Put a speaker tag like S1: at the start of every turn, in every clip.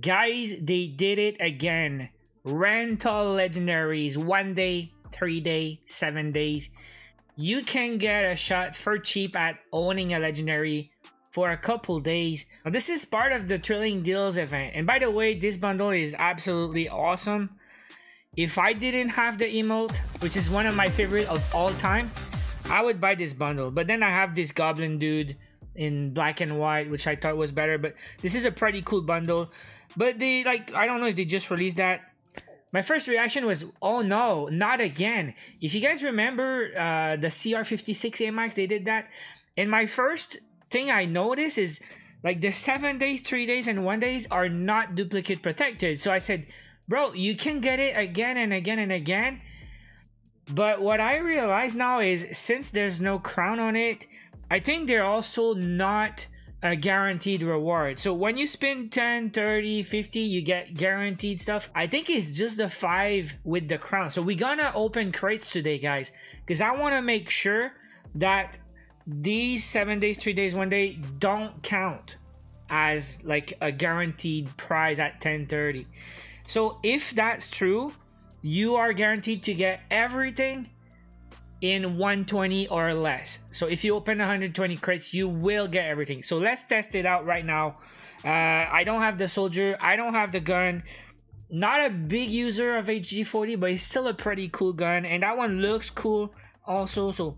S1: Guys, they did it again. Rental legendaries, one day, three day, seven days. You can get a shot for cheap at owning a legendary for a couple days. Now, this is part of the Thrilling Deals event. And by the way, this bundle is absolutely awesome. If I didn't have the emote, which is one of my favorite of all time, I would buy this bundle. But then I have this goblin dude in black and white, which I thought was better. But this is a pretty cool bundle. But they like I don't know if they just released that. My first reaction was, oh no, not again. If you guys remember uh, the CR56 AMAX, they did that. And my first thing I noticed is like the seven days, three days, and one days are not duplicate protected. So I said, bro, you can get it again and again and again. But what I realize now is since there's no crown on it, I think they're also not a guaranteed reward. So when you spend 10, 30, 50, you get guaranteed stuff. I think it's just the 5 with the crown. So we're gonna open crates today, guys. Because I want to make sure that these 7 days, 3 days, 1 day don't count as like a guaranteed prize at 1030. So if that's true, you are guaranteed to get everything in 120 or less. So if you open 120 crates, you will get everything. So let's test it out right now. Uh, I don't have the soldier. I don't have the gun. Not a big user of HG40, but it's still a pretty cool gun. And that one looks cool also. So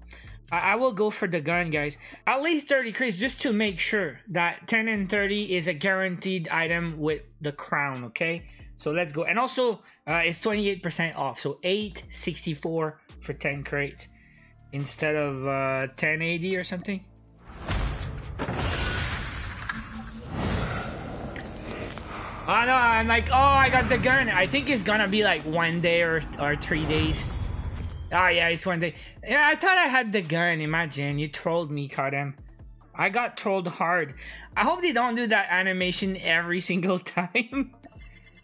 S1: I, I will go for the gun, guys. At least 30 crates just to make sure that 10 and 30 is a guaranteed item with the crown, okay? So let's go. And also, uh, it's 28% off. So 864 for 10 crates instead of uh, 1080 or something. Oh no, I'm like, oh, I got the gun. I think it's gonna be like one day or, or three days. Oh yeah, it's one day. Yeah, I thought I had the gun. Imagine, you trolled me, Kadem. I got trolled hard. I hope they don't do that animation every single time.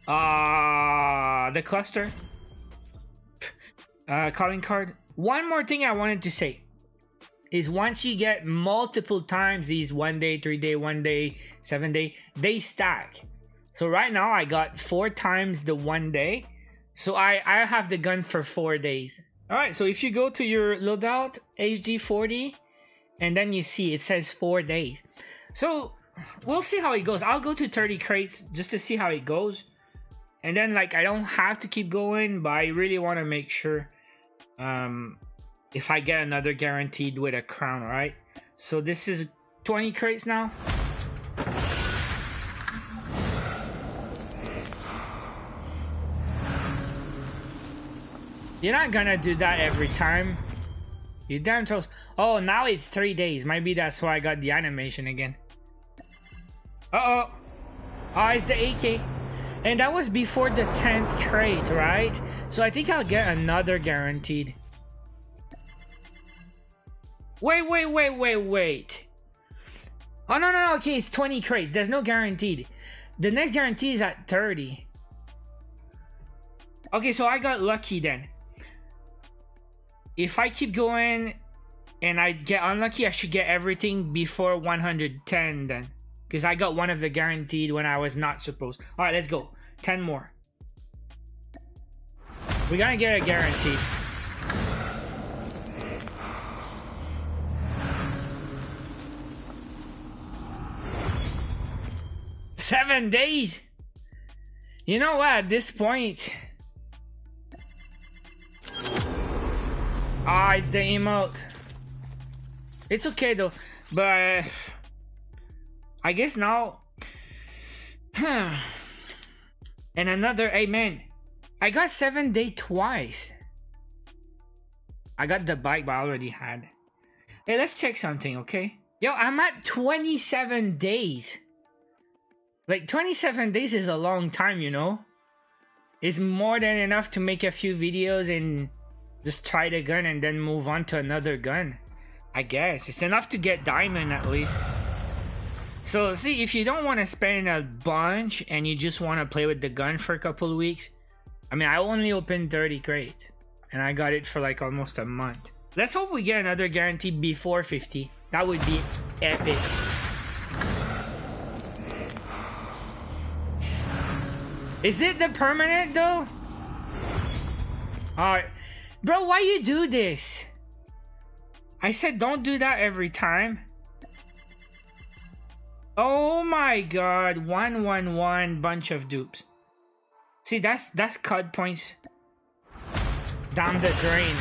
S1: Ah, uh, the cluster. Uh, calling card. One more thing I wanted to say is once you get multiple times these one day, three day, one day, seven day, they stack. So right now I got four times the one day. So I, I have the gun for four days. All right, so if you go to your loadout, HG40, and then you see it says four days. So we'll see how it goes. I'll go to 30 crates just to see how it goes. And then like I don't have to keep going, but I really want to make sure um, if I get another guaranteed with a crown, right? So this is 20 crates now. You're not gonna do that every time. You damn toast. Oh, now it's three days. Maybe that's why I got the animation again. Uh-oh. Oh, it's the AK. And that was before the 10th crate, right? So I think I'll get another guaranteed. Wait, wait, wait, wait, wait. Oh, no, no, no. Okay, it's 20 crates. There's no guaranteed. The next guarantee is at 30. Okay, so I got lucky then. If I keep going and I get unlucky, I should get everything before 110 then. Because I got one of the guaranteed when I was not supposed. Alright, let's go. 10 more. We gotta get a guaranteed. Seven days? You know what, at this point... Ah, it's the emote. It's okay though, but... I guess now... and another, amen. I got 7 day twice. I got the bike, but I already had. Hey, let's check something, okay? Yo, I'm at 27 days. Like, 27 days is a long time, you know? It's more than enough to make a few videos and just try the gun and then move on to another gun. I guess. It's enough to get diamond at least. So see, if you don't want to spend a bunch and you just want to play with the gun for a couple weeks, I mean, I only opened 30 crates and I got it for like almost a month. Let's hope we get another guarantee before 50. That would be epic. Is it the permanent though? Alright. Bro, why you do this? I said don't do that every time. Oh my god, 111 bunch of dupes. See, that's that's COD points down the drain.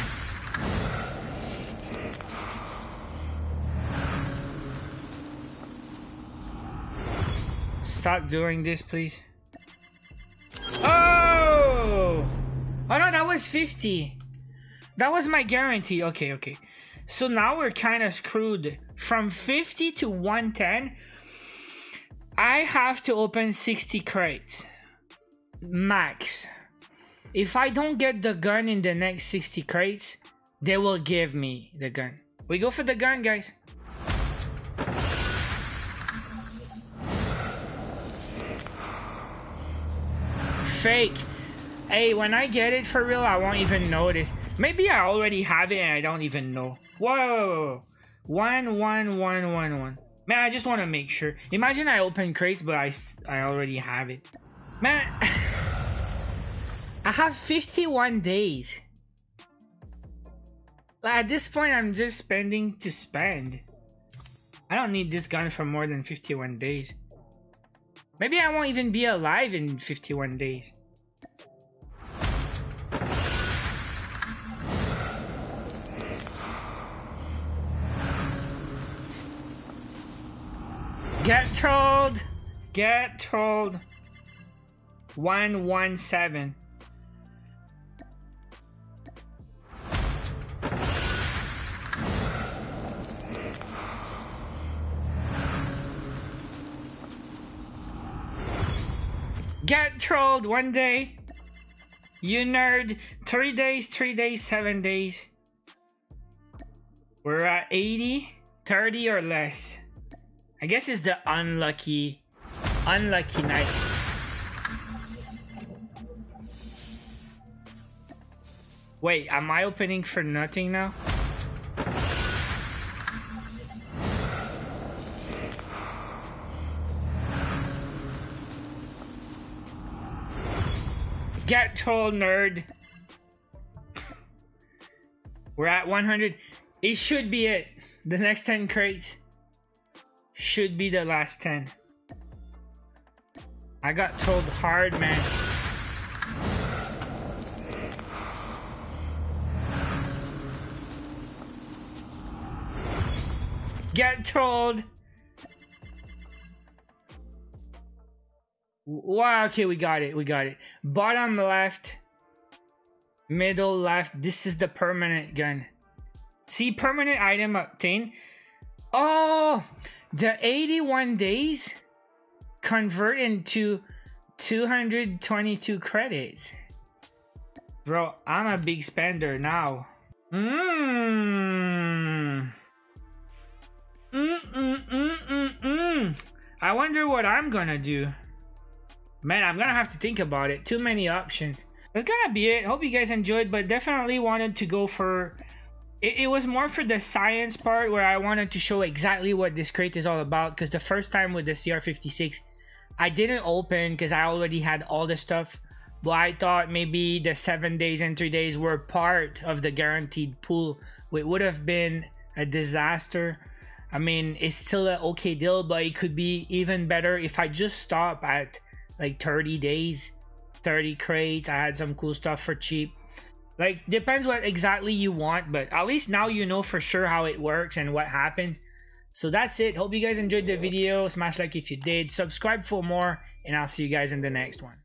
S1: Stop doing this, please. Oh! Oh no, that was 50. That was my guarantee. Okay, okay. So now we're kind of screwed. From 50 to 110, I have to open 60 crates. Max. If I don't get the gun in the next 60 crates, they will give me the gun. We go for the gun, guys. Fake. Hey, when I get it for real, I won't even notice. Maybe I already have it and I don't even know. Whoa! One, one, one, one, one. Man, I just want to make sure. Imagine I open crates, but I, I already have it. Man, I have 51 days. Like, at this point, I'm just spending to spend. I don't need this gun for more than 51 days. Maybe I won't even be alive in 51 days. Get trolled! Get trolled! 117. Get trolled one day. You nerd. Three days, three days, seven days. We're at 80, 30 or less. I guess it's the unlucky, unlucky night. Wait, am I opening for nothing now? Get told, nerd. We're at 100. It should be it. The next 10 crates should be the last 10. I got told hard, man. Get told. Wow, okay, we got it, we got it. Bottom left, middle left, this is the permanent gun. See, permanent item obtained. Oh, the 81 days convert into 222 credits. Bro, I'm a big spender now. Mmm. Mm, mm, mm, mm, mm. I wonder what I'm gonna do. Man, I'm gonna have to think about it. Too many options. That's gonna be it. Hope you guys enjoyed, but definitely wanted to go for it, it was more for the science part where I wanted to show exactly what this crate is all about because the first time with the CR56 I didn't open because I already had all the stuff but I thought maybe the seven days and three days were part of the guaranteed pool. It would have been a disaster. I mean it's still an okay deal but it could be even better if I just stop at like 30 days 30 crates. I had some cool stuff for cheap like, depends what exactly you want, but at least now you know for sure how it works and what happens. So that's it. Hope you guys enjoyed the video. Smash like if you did. Subscribe for more, and I'll see you guys in the next one.